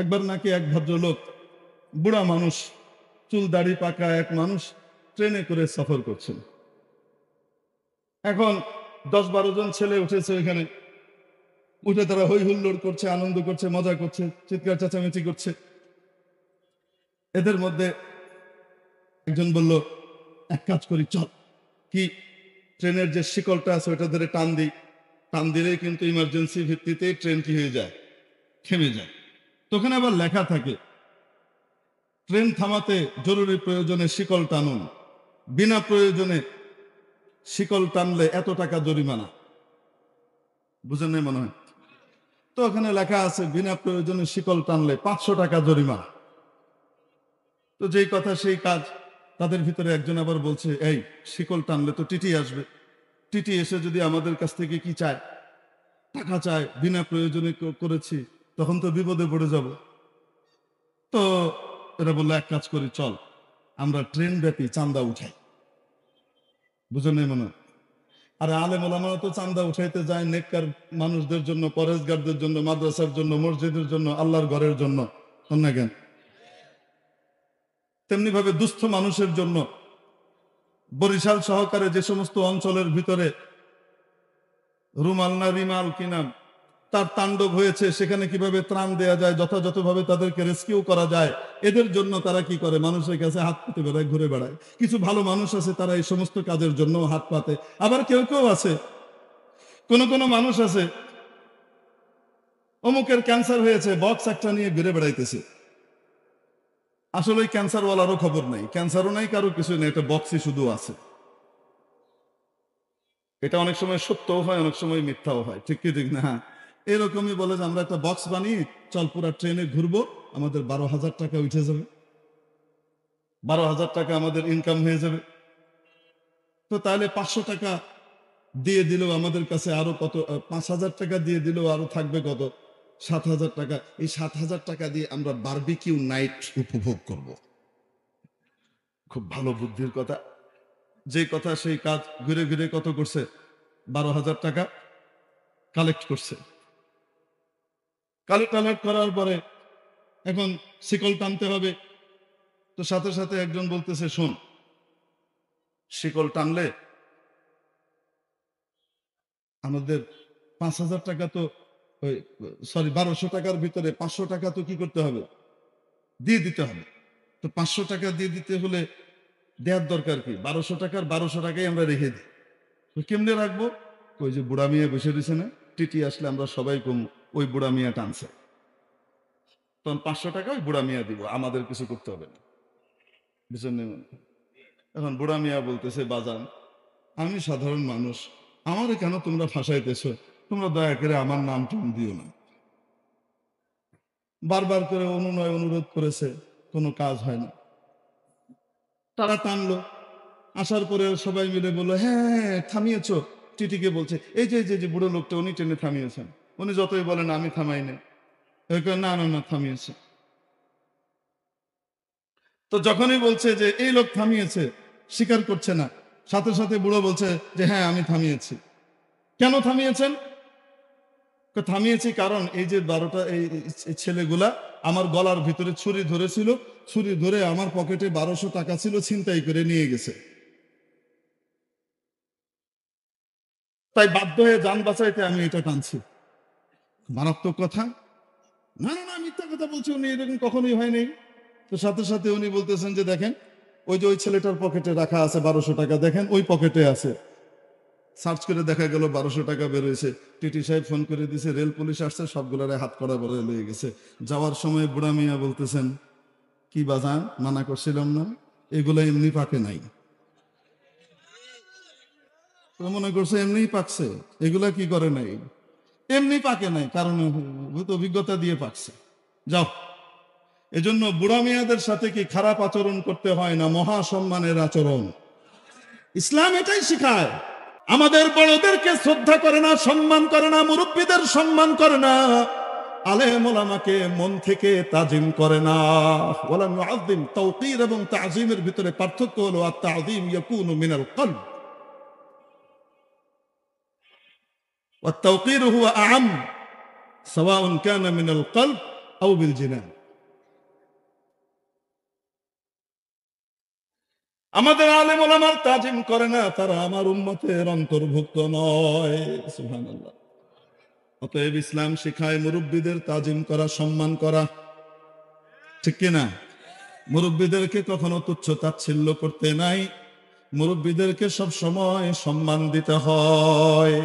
একবার নাকি এক ভদ্রলোক বুড়া মানুষ, চুল দাড়ি পাকা এক মানুষ ট্রেনে করে সফর করছেন। এখন দশ বারো জন ছেলে উঠেছে ওইখানে। উঠে তারা হই হুল্লোড় করছে, আনন্দ করছে, মজা করছে, চিৎকার চেঁচামেচি করছে। এদের মধ্যে একজন বলল, এক কাজ করি, চল। কি? ট্রেনের যে শিকলটা আছে ওটা ধরে টান দিই। টান দিলেই কিন্তু ইমার্জেন্সি ভিত্তিতে ট্রেন কি হয়ে যায়? থেমে যায়। ওখানে আবার লেখা থাকে, ট্রেন থামাতে জরুরি প্রয়োজনে শিকল টানুন। বিনা প্রয়োজনে শিকল টানলে এত টাকা জরিমানা। বুঝেন নাই মনে হয়? তো ওখানে লেখা আছে, বিনা প্রয়োজনে শিকল টানলে পাঁচশো টাকা জরিমানা। তো যেই কথা সেই কাজ, তাদের ভিতরে একজন আবার বলছে, এই, শিকল টানলে তো টিটি আসবে। টিটি এসে যদি আমাদের কাছ থেকে কি চায়? টাকা চায় বিনা প্রয়োজনে করেছি। তখন তো বিপদে পড়ে যাব। তো এরা বলল, এক কাজ করি, চল, আমরা ট্রেন ব্যাপী চান্দা উঠাই। বুঝেন নাই মনে? আর আলেম ওলামারা তো চান্দা উঠাইতে যায় নেককার মানুষদের জন্য পরেশগারদের জন্য, মাদ্রাসার জন্য, মসজিদের জন্য, আল্লাহর ঘরের জন্য। না কেন? তেমনি ভাবে দুস্থ মানুষের জন্য বরিশাল সহকারে যে সমস্ত অঞ্চলের ভিতরে রুমাল না, রিমাল কিনা তার তাণ্ডব হয়েছে, সেখানে কীভাবে ত্রাণ দেয়া যায়, যথাযথভাবে তাদেরকে রেস্কিউ করা যায়, এদের জন্য তারা কি করে? মানুষের কাছে হাত পেতে বেড়ায়, ঘুরে বেড়ায়। কিছু ভালো মানুষ আছে, তারা এই সমস্ত কাজের জন্য হাত পাতে। আবার কেউ কেউ আছে, কোন কোন মানুষ আছে, অমুকের ক্যান্সার হয়েছে বক্স একটা নিয়ে ঘুরে বেড়াইতেছে। আসলে ক্যান্সারওয়ালারও খবর নাই ক্যান্সারও নাই, কারও কিছু নেই, এটা বক্সই শুধু আছে। এটা অনেক সময় সত্যও হয়, অনেক সময় মিথ্যাও হয়, ঠিক কি, ঠিক না? হ্যাঁ এরকমই বলে যে, আমরা একটা বক্স বানিয়ে চল পুরা ট্রেনে ঘুরবো, আমাদের বারো হাজার টাকা উঠে যাবে। বারো হাজার টাকা আমাদের ইনকাম হয়ে যাবে। তো তাহলে পাঁচশো টাকা দিয়ে দিলেও আমাদের কাছে আরও কত পাঁচ হাজার টাকা দিয়ে দিলেও আরও থাকবে কত? সাত হাজার টাকা। এই সাত হাজার টাকা দিয়ে আমরা বারবিকিউ নাইট উপভোগ করব। খুব ভালো বুদ্ধির কথা। যে কথা সেই কাজ ঘুরে ঘুরে কত করছে? বারো হাজার টাকা কালেক্ট করছে। কালেক্ট কালেক্ট করার পরে এখন শিকল টানতে হবে। তো সাথে সাথে একজন বলতেছে, শোন, শিকল টানলে আমাদের পাঁচ হাজার টাকা তো ওই সরি বারোশো টাকার ভিতরে পাঁচশো টাকা তো কি করতে হবে? দিয়ে দিতে হবে। তো পাঁচশো টাকা দিয়ে দিতে হলে দেওয়ার দরকার কি? বারোশো টাকার বারোশো টাকাই আমরা রেখে দিই। তো কেমনে রাখব? ওই যে বুড়া মিয়া বসে দিছে না? টিটি আসলে আমরা সবাই কম। ওই বুড়া মিয়া টানছে। তখন পাঁচশো টাকা ওই বুড়া মিয়া দিব আমাদের কিছু করতে হবে না। এখন বুড়া মিয়া বলতেছে বাজান আমি সাধারণ মানুষ আমারে কেন তোমরা ফাঁসাইতেছ? তোমরা দয়া করে আমার নাম টাম দিও না। বারবার করে অনুনয় অনুরোধ করেছে কোনো কাজ হয় না। তারা টানলো। আসার পরে সবাই মিলে বলল হ্যাঁ হ্যাঁ, হ্যাঁ, থামিয়েছো। টিটিকে বলছে এই যে এই যে যে বুড়ো লোকটা উনি টেনে থামিয়েছেন। উনি যতই বলেন, আমি থামাই নাই। না না না, থামিয়েছে। তো যখনই বলছে যে, এই লোক থামিয়েছে, স্বীকার করছে না, সাথে সাথে বুড়ো বলছে যে হ্যাঁ আমি থামিয়েছি। কেন থামিয়েছেন? থামিয়েছি কারণ এই যে বারোটা এই ছেলেগুলা আমার গলার ভিতরে ছুরি ধরেছিল, ছুরি ধরে আমার পকেটে বারোশো টাকা ছিল, ছিনতাই করে নিয়ে গেছে। তাই বাধ্য হয়ে যান বাঁচাইতে আমি এটা টানছি। মারাত্মক কথা। না না না, মিথ্যা কথা বলছি উনি, এরকম কখনোই হয়নি তো সাথে সাথে উনি বলতেছেন যে, দেখেন, ওই যে ওই ছেলেটার পকেটে রাখা আছে বারোশো টাকা, দেখেন, ওই পকেটে আছে। সার্চ করে দেখা গেল বারোশো টাকা বেরোয়েছে। টিটি সাহেব ফোন করে দিছে, রেল পুলিশ আসছে, সবগুলারে হাত করা বলে লয়ে গেছে। যাওয়ার সময় বুড়া মিয়া বলতেছেন, কি বাজান, মানা করছিলাম না? এগুলো এমনি পাকে নাই। মনে করছে, এমনিই পাকছে। এগুলা কি করে নাই? এমনি পাকে নাই, কারণ অভিজ্ঞতা দিয়ে পাকছে। যাও। এজন্য বুড়া মিয়াদের সাথে কি খারাপ আচরণ করতে হয় না মহা সম্মানের আচরণ? ইসলাম এটাই শিখায়। আমাদের বড়দেরকে শ্রদ্ধা করে না, সম্মান করে না, মুরব্বীদের সম্মান করে না, আলেম ওলামাকে মন থেকে তাজিম করে না। ওলাম আযিম তাওকীর এবং তাজিমের ভিতরে পার্থক্য হলো আর তাজিম ইয়াকুনু মিনাল কলব। والتوقير هو أعم سواء كان من القلب আউ বিল জিনা আমাদের আলেম ওলামার তাজিম করে না তারা আমার উম্মতের অন্তর্ভুক্ত নয় সুবহানাল্লাহ অতএব ইসলাম শিখায় মুরব্বীদের তাজিম করা সম্মান করা ঠিক কিনা মুরব্বীদেরকে কখনো তুচ্ছ তাচ্ছিল্য করতে নাই মুরব্বীদেরকে সব সময় সম্মান দিতে হয়